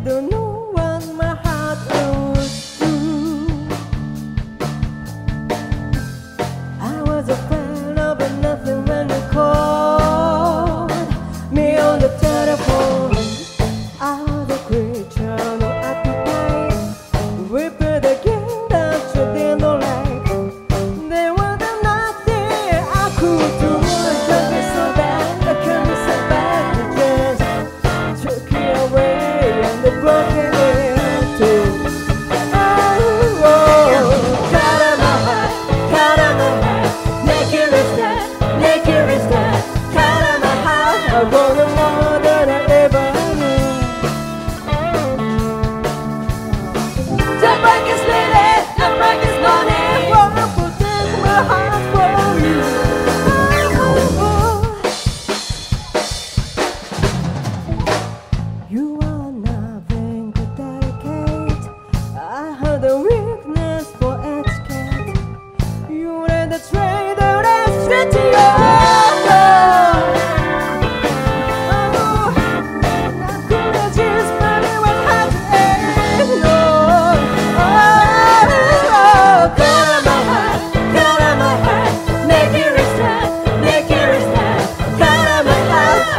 do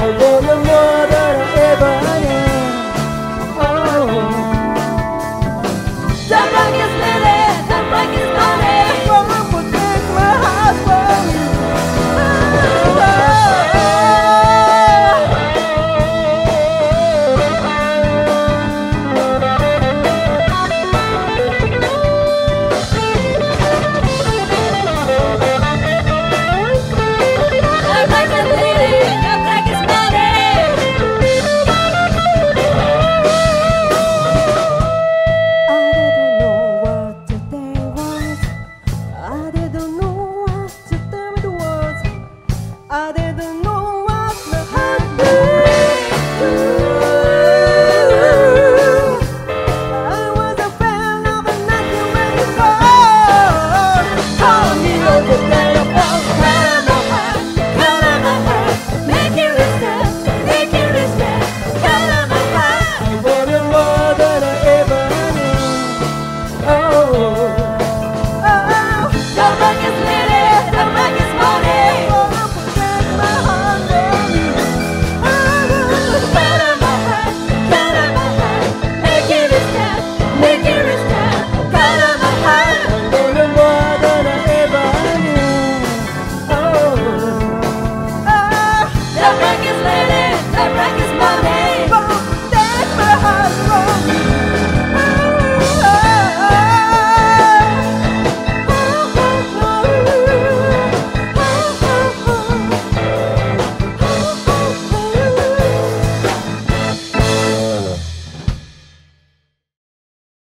I love